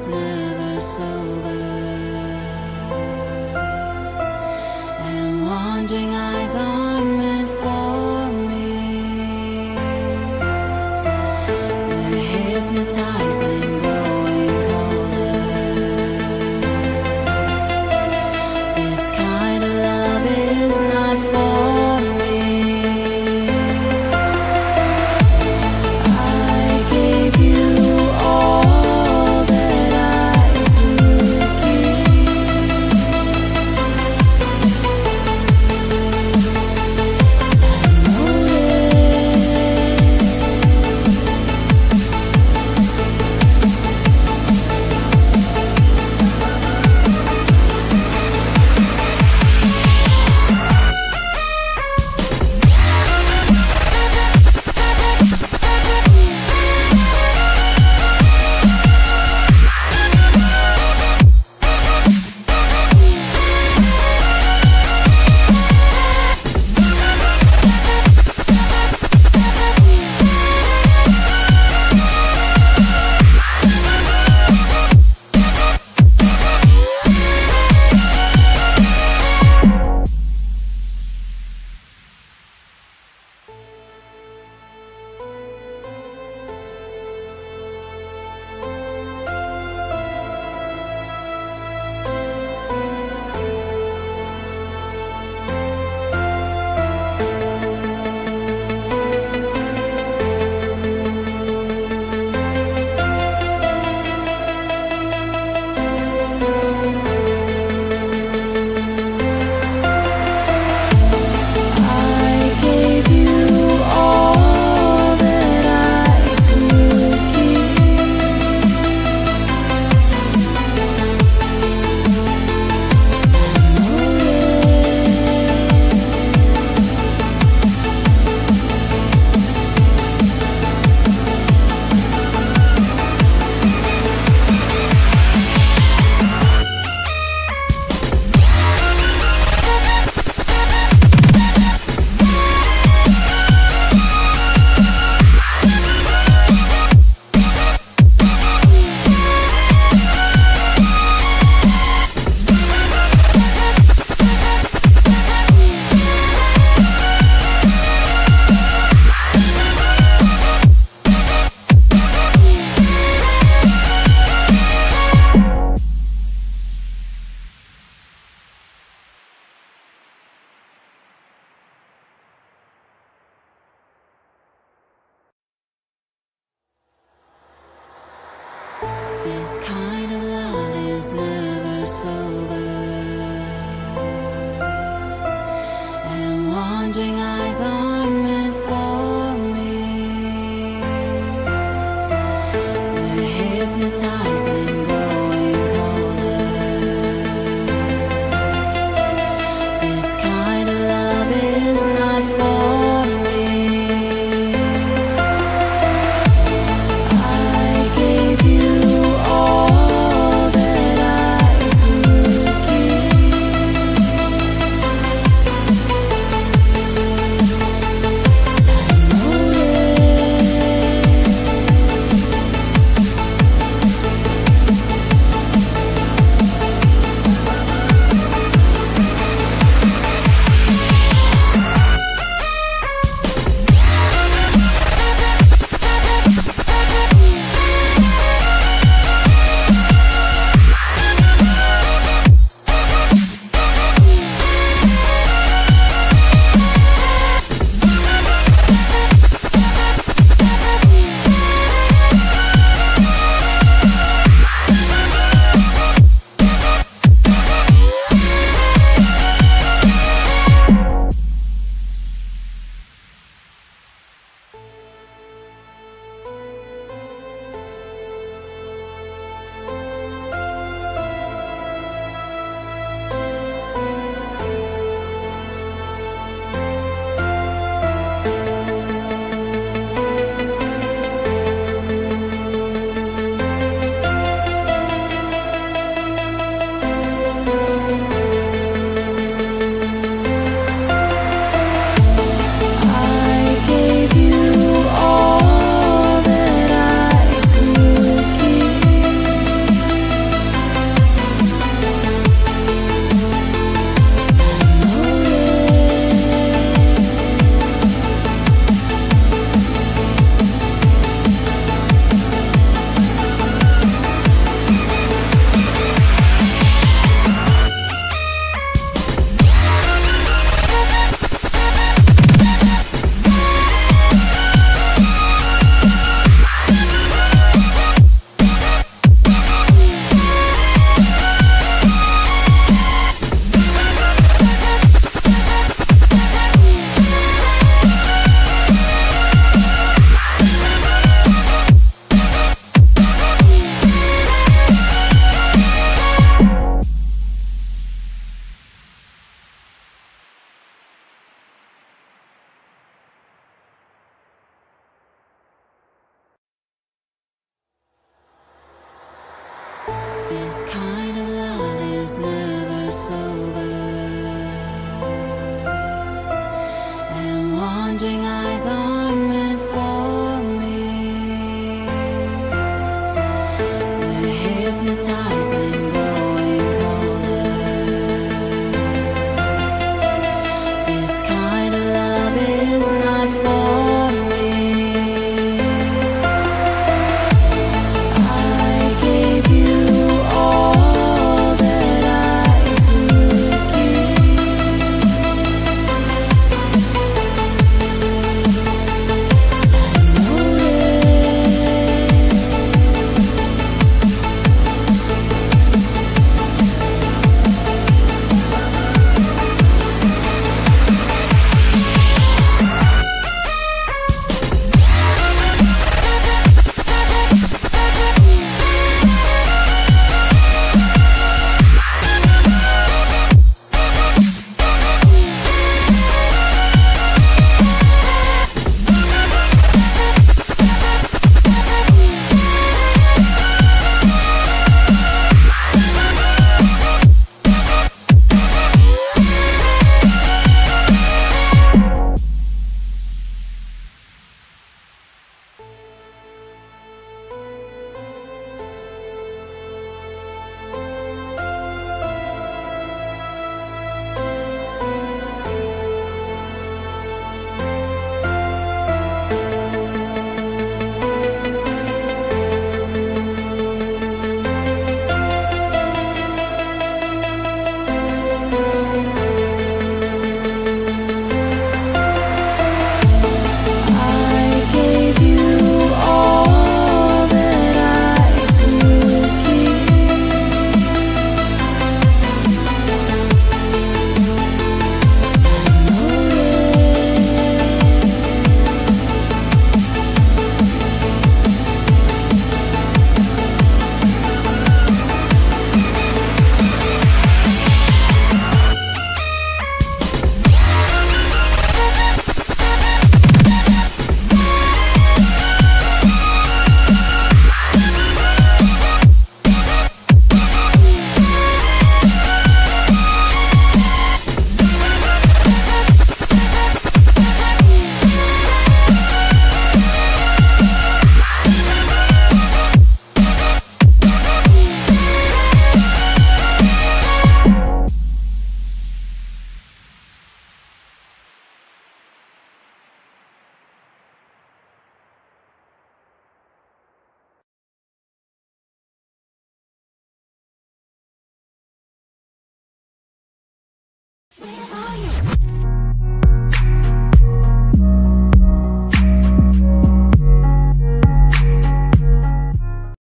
is never sober. never sober. And wandering It's never sober. And wandering eyes aren't meant for me. Hypnotized.